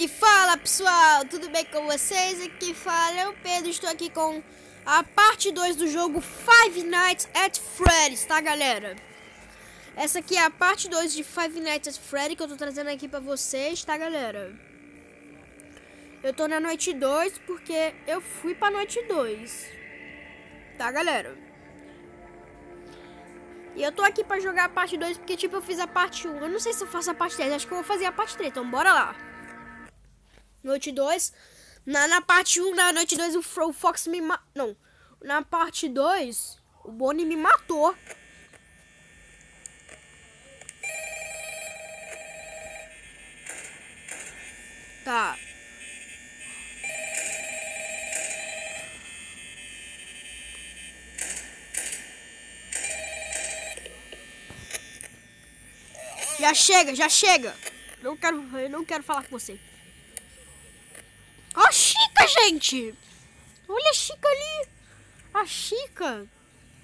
E fala pessoal, tudo bem com vocês? Aqui fala é o Pedro, estou aqui com a parte 2 do jogo Five Nights at Freddy's, tá galera? Essa aqui é a parte 2 de Five Nights at Freddy's que eu tô trazendo aqui pra vocês, tá galera? Eu tô na noite 2 porque eu fui pra noite 2, tá galera? E eu tô aqui pra jogar a parte 2 porque tipo eu fiz a parte 1, eu não sei se eu faço a parte 3, acho que eu vou fazer a parte 3, então bora lá! Noite 2. Na, na parte 1, na noite 2, o, o Fox me matou. Não. Na parte 2, o Bonnie me matou. Tá. Já chega, já chega. Não quero, eu não quero falar com você. Gente! Olha a Chica ali! A Chica!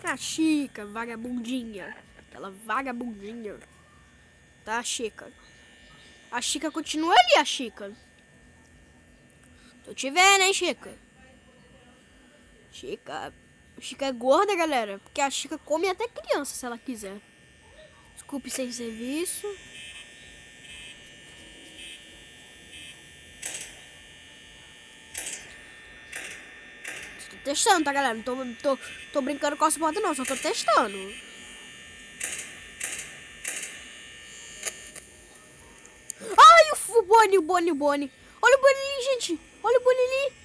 A Chica, vagabundinha. Aquela vagabundinha. Tá, a Chica. A Chica continua ali, a Chica. Tô te vendo, hein, Chica? Chica... Chica é gorda, galera. Porque a Chica come até criança, se ela quiser. Desculpe sem serviço. Testando, tá, galera? Não tô, tô, tô brincando com as portas, não. Só tô testando. Ai, o, Bonnie, o Bonnie, o Bonnie. Olha o Bonnie ali, gente. Olha o Bonnie ali.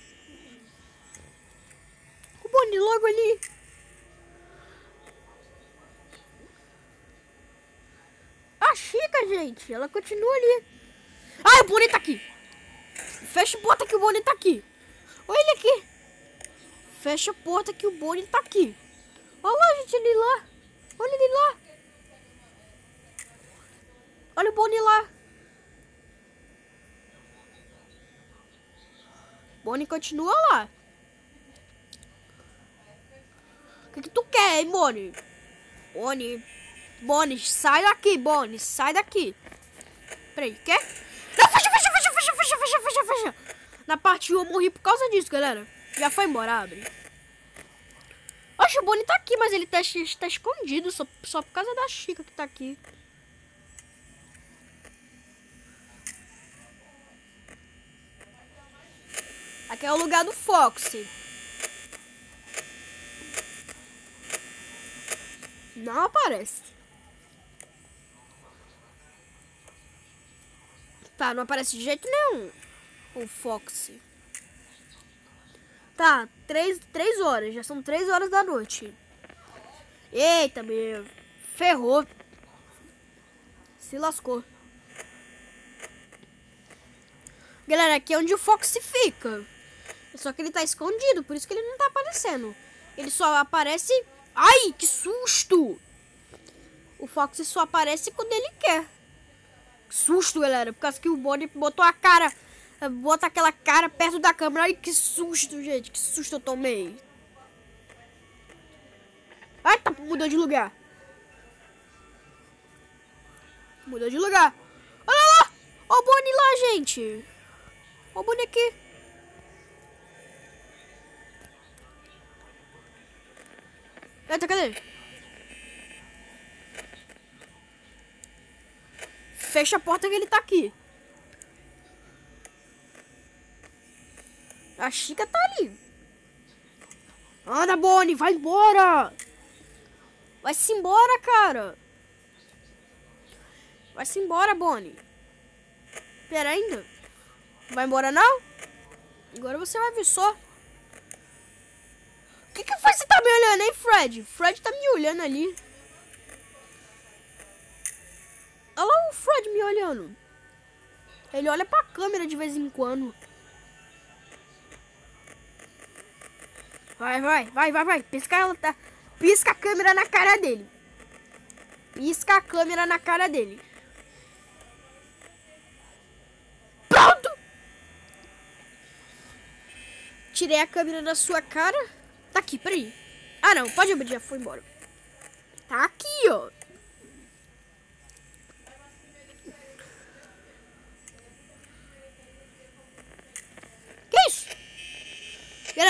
O Bonnie logo ali. A Chica, gente. Ela continua ali. Ai, o Bonnie tá aqui. Fecha a porta que o Bonnie tá aqui. Olha ele aqui. Fecha a porta que o Bonnie tá aqui. Olha lá, gente, ele lá. Olha ele lá. Olha o Bonnie lá. Bonnie continua lá. O que, que tu quer, hein, Bonnie? Bonnie. Bonnie, sai daqui, Bonnie. Sai daqui. Peraí, quer? Não, fecha, fecha, fecha, fecha, fecha, fecha, fecha, fecha. Na parte 1 eu morri por causa disso, galera. Já foi embora, abre. Oxe, o Bonnie tá aqui, mas ele tá, tá escondido só, só por causa da Chica que tá aqui. Aqui é o lugar do Foxy. Não aparece. Tá, não aparece de jeito nenhum. O Foxy. Tá, três, três horas. Já são três horas da noite. Eita, meu. Ferrou. Se lascou. Galera, aqui é onde o Fox fica. Só que ele tá escondido, por isso que ele não tá aparecendo. Ele só aparece... Ai, que susto! O Fox só aparece quando ele quer. Que susto, galera. Por causa que o Bonnie botou a cara Bota aquela cara perto da câmera. Ai, que susto, gente. Que susto eu tomei. Ai, tá, mudou de lugar. Mudou de lugar. Olha lá. Olha o Bonnie lá, gente. Olha o Bonnie aqui. Eita, cadê? Fecha a porta que ele tá aqui. A Chica tá ali. Anda, Bonnie, vai embora. Vai-se embora, cara. Vai-se embora, Bonnie. Pera ainda. Vai embora, não? Agora você vai ver só. O que que foi você tá me olhando, hein, Fred? Fred tá me olhando ali. Olha lá o Fred me olhando. Ele olha pra câmera de vez em quando. Vai, vai, vai, vai, vai. Pisca, ela tá... Pisca a câmera na cara dele. Pisca a câmera na cara dele. Pronto! Tirei a câmera da sua cara. Tá aqui, peraí. Ah, não. Pode abrir, já foi embora. Tá aqui, ó.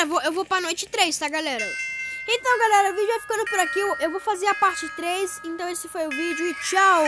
Galera, eu vou, eu vou pra noite 3, tá, galera? Então, galera, o vídeo vai ficando por aqui. Eu, eu vou fazer a parte 3. Então, esse foi o vídeo e tchau!